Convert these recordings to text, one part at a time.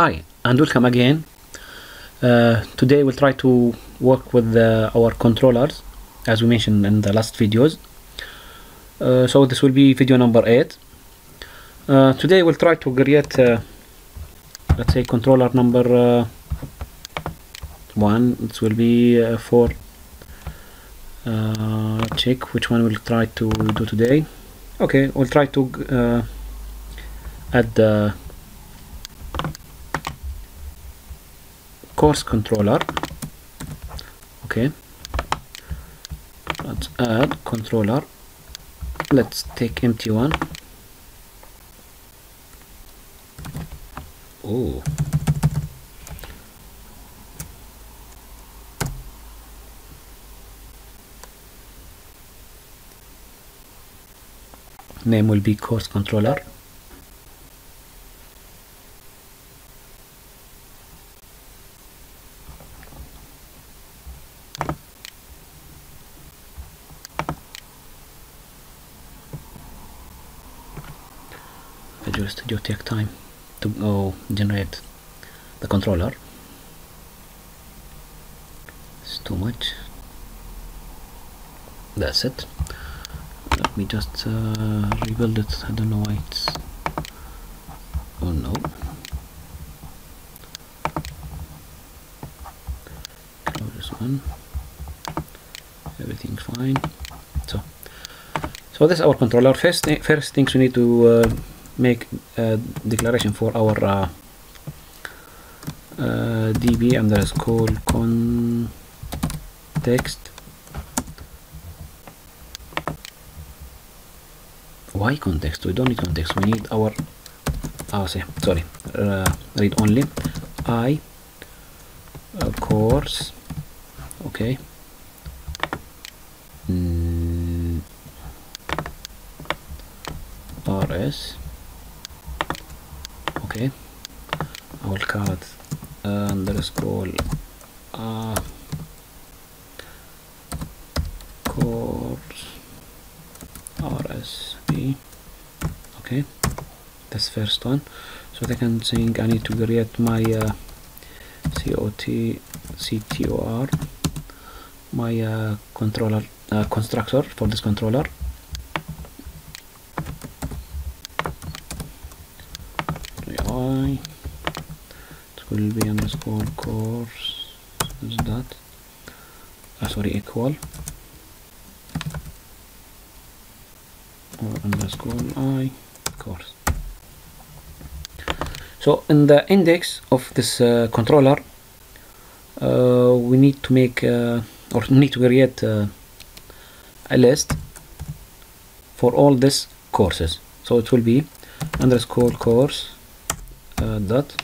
Hi and welcome again. Uh, today we'll try to work with uh, our controllers as we mentioned in the last videos. Uh, so this will be video number 8. Uh, today we'll try to create uh, let's say controller number uh, 1. This will be for check which one we'll try to do today. Okay, we'll try to add the course controller. Okay. Let's add controller. Let's take empty one. Oh. Name will be course controller Studio take time to go generate the controller. It's too much. That's it. Let me just uh, rebuild it. I don't know why it's. Oh no. Close this one. Everything's fine. So, so this is our controller. First, first things we need to uh, make a declaration for our uh, uh, db underscore context. Why context? We don't need context. We need our oh say, sorry uh, read only. I uh, course okay. Mm, rs okay. I will call. It underscore uh, course RSP okay. That's first one. So they can saying I need to create my uh, COT CTOR my uh, controller uh, constructor for this controller i it will be course is that? Uh, sorry equal. Or underscore i course. So in the index of this uh, controller uh, we need to make uh, or need to create uh, a list for all these courses. So it will be underscore course uh, dot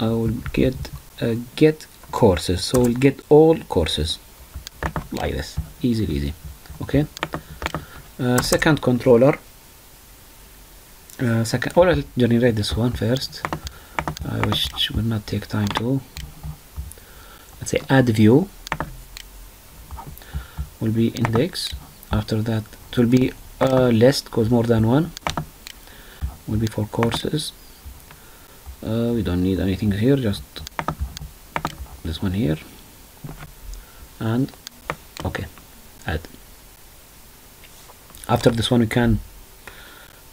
I will get uh, get courses. So we'll get all courses. Like this. Easy easy okay? Uh, second controller. Uh, second or I'll generate this one first. Uh, which will not take time to. Let's say add view. Will be index. After that it will be a list because more than one. Will be for courses uh, we don't need anything here just this one here. And okay add. After this one we can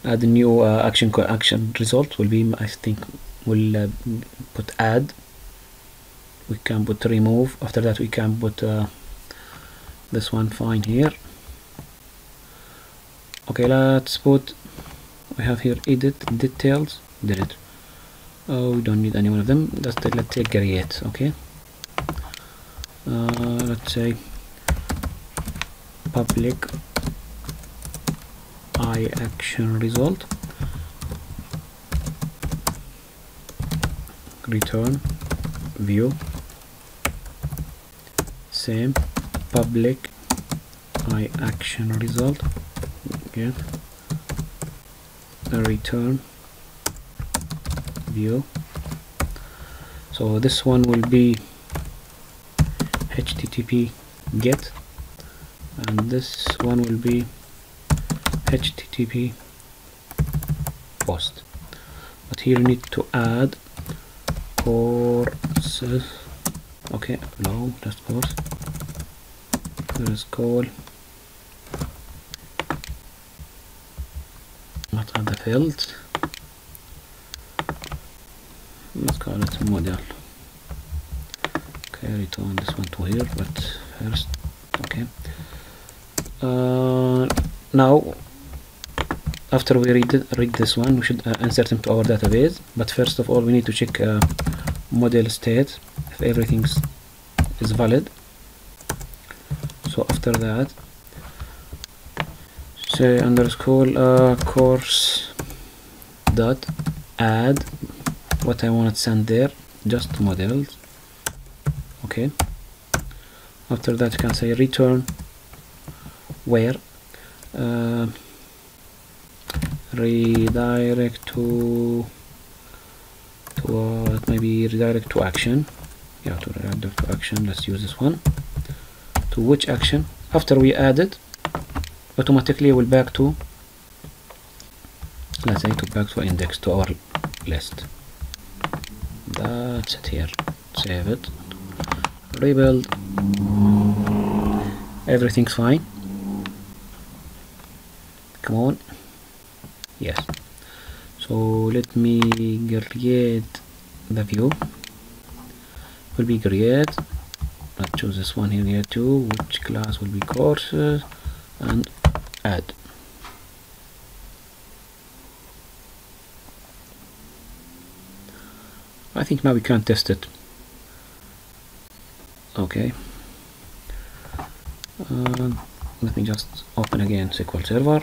add a new uh, action action result will be I think we'll uh, put add. We can put remove. After that we can put uh, this one fine here. Okay let's put we have here edit details. Delete oh we don't need any one of them. Just uh, let's take create okay? Uh, let's say public i action result. Return view. Same public i action result. Again a return view. So this one will be http get and this one will be http post. But here you need to add courses. Okay no just course. There is call. Not add the fields let's call it model okay return this one to here but first okay. Uh, now after we read, read this one we should uh, insert him to our database but first of all we need to check uh, model state if everything is valid. So after that say underscore uh, course dot add what I want to send there just models. Okay. After that you can say return where uh, redirect to to what maybe redirect to action. Yeah to redirect to action let's use this one. To which action? After we add it automatically we'll back to let's say to back to index to our list that's it here. Save it. Rebuild. Everything's fine. Come on. Yes. So let me create the view. Will be create. Let's choose this one here, here too which class will be courses and add think now we can't test it. Okay. Uh, let me just open again SQL Server.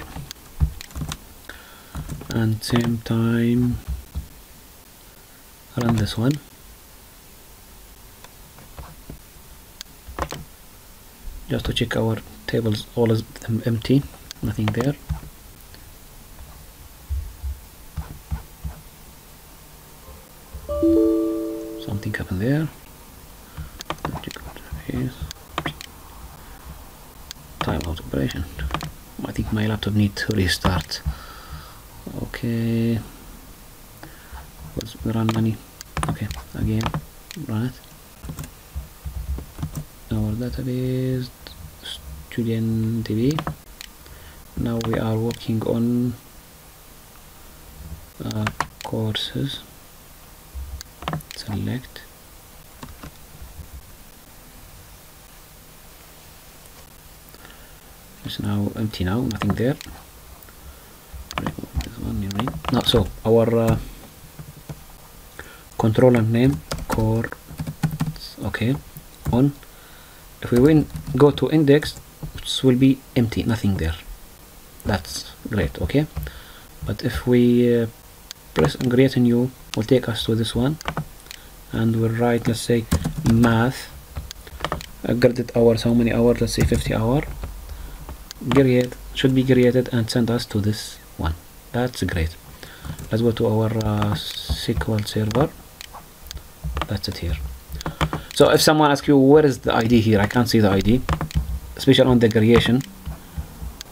And same time run this one. Just to check our tables all is empty. Nothing there there. Timeout operation. I think my laptop needs to restart. Okay. Let's run money. Okay. Again. Run it. Our database student DB now we are working on uh, courses. Select it's now empty now nothing there. No so our uh, controller name core okay on. If we win go to index it will be empty nothing there. That's great okay. But if we uh, press and create a new will take us to this one. And we'll write let's say math. Uh, credit hours how many hours? Let's say 50 hour create should be created and send us to this one. That's great. Let's go to our uh, SQL server. That's it here. So if someone asks you where is the ID here? I can't see the ID especially on the creation.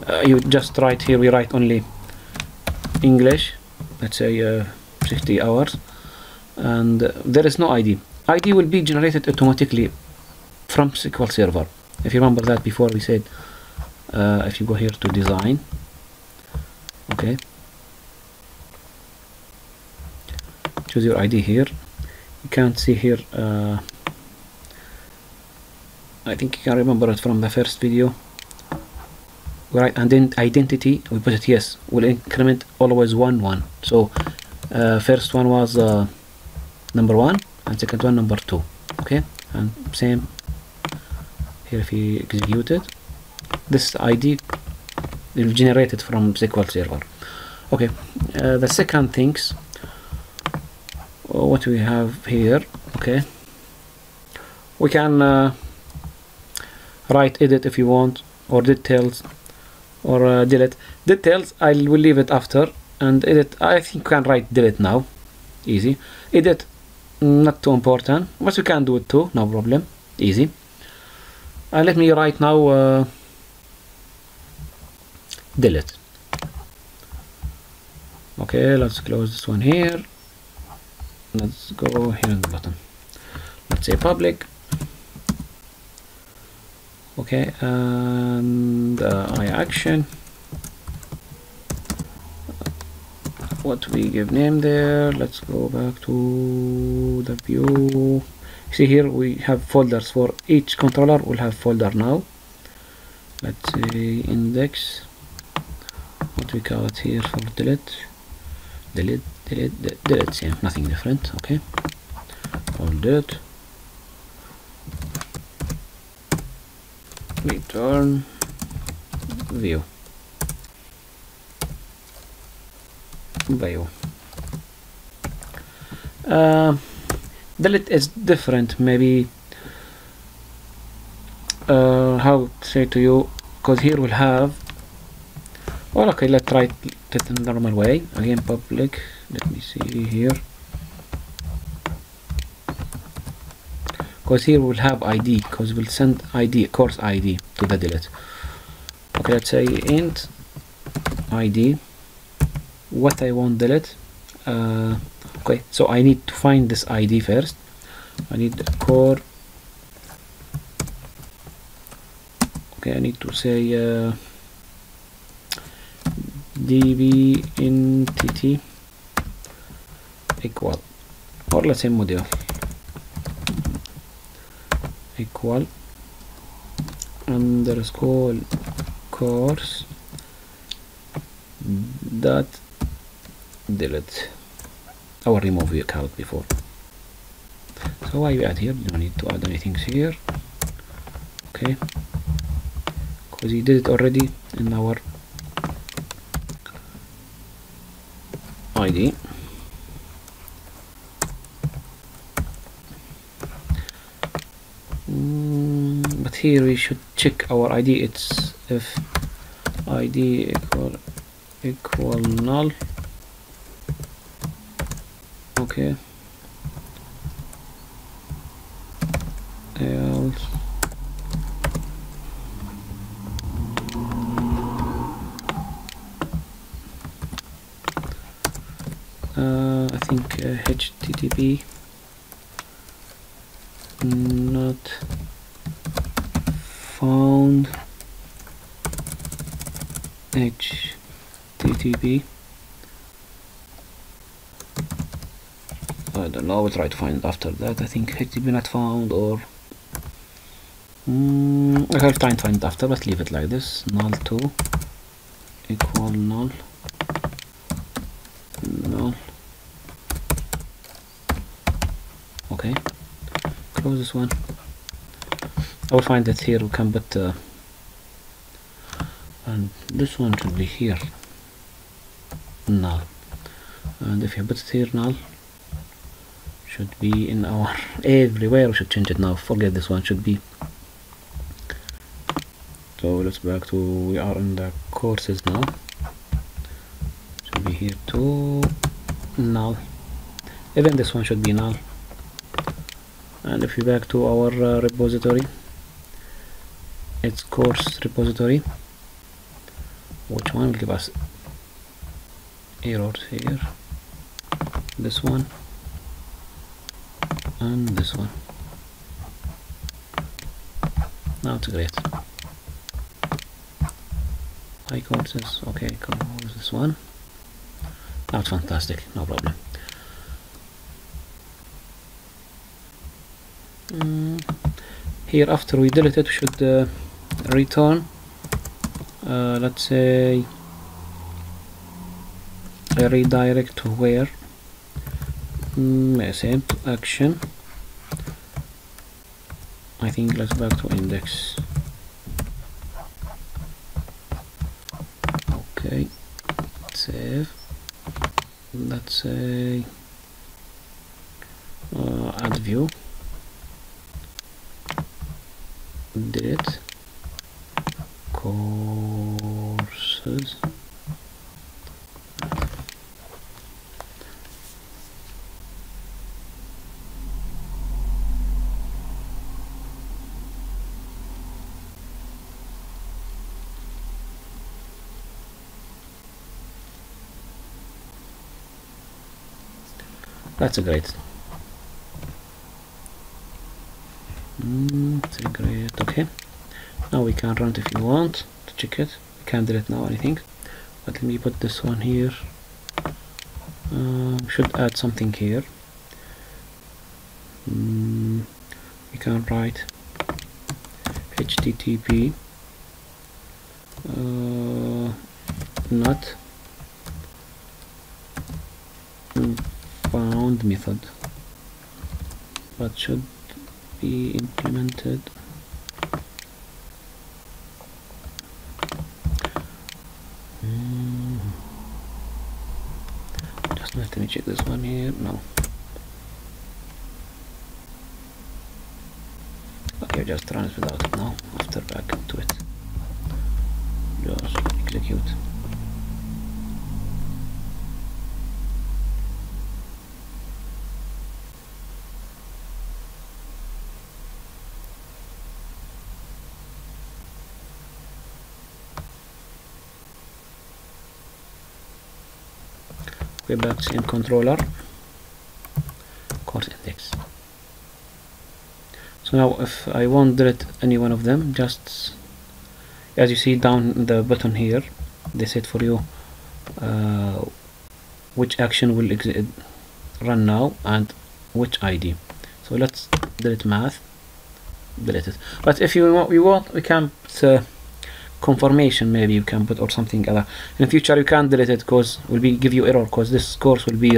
Uh, you just write here we write only English let's say uh, 60 hours. And there is no ID ID will be generated automatically from SQL Server. If you remember that before we said uh, if you go here to design okay. Choose your ID here. You can't see here uh, I think you can remember it from the first video. Right and then identity we put it yes will increment always one one. So uh, first one was uh, number one and second one number two okay. And same here if you execute it this ID will generate it from SQL Server. Okay uh, the second things what we have here okay. We can uh, write edit if you want or details or uh, delete. Details I will leave it after and edit I think can write delete now. Easy. Edit not too important but you can do it too no problem. Easy. Uh, let me write now uh, delete okay let's close this one here. Let's go here in the bottom. Let's say public. Okay and uh, i action. What we give name there let's go back to the view see here we have folders for each controller. We'll have folder now. Let's say index what we call it here for delete. Delete delete delete same nothing different okay. Hold it return view. View. Uh, delete is different maybe uh, how to say to you because here we'll have well okay let's try it in the normal way. Again public. Let me see here. Because here we'll have id because we'll send id course id to the delete. Okay let's say int id what I want delete? Uh, okay so I need to find this ID first. I need the core. Okay I need to say uh, db entity equal. Or let's say equal. Underscore course. Dot delete. Or remove your account before. So why you add here you don't need to add anything here. Okay. Because you did it already in our id mm, but here we should check our id it's if id equal equal null. Okay else uh, I think uh, HTTP not found HTTP I don't know, we'll try to find after that. I think HTTP not found or mm, I'll try and find it after, let's leave it like this. Null 2 equal null null okay close one. I will find it here we can put uh, and this one should be here. Null. And if you put it here null should be in our everywhere we should change it now. Forget this one should be. So let's back to we are in the courses now. Should be here too. Null. Even this one should be null and if we back to our uh, repository it's course repository which one will give us errors here? This one and this one. Now it's great. Icon says okay close this one. That's fantastic no problem here after we delete it we should uh, return. Uh, let's say a redirect to where mm, same to action. I think let's back to index. Okay save. Let's say uh, add view delete courses that's a great. Mm, that's great. Okay. Now we can run it if you want to check it delete now anything but let me put this one here. Um, should add something here. Mm, we can write http uh, not found method but should be implemented let me check this one here no. Okay just run it without it now after back to it. Just execute Webax in controller. Course index. So now if I want delete any one of them just as you see down the button here they said for you uh, which action will exit run now and which ID so let's delete math. Delete it. But if you want we want we can uh, confirmation maybe you can put or something other in future you can't delete it because will be give you error because this course will be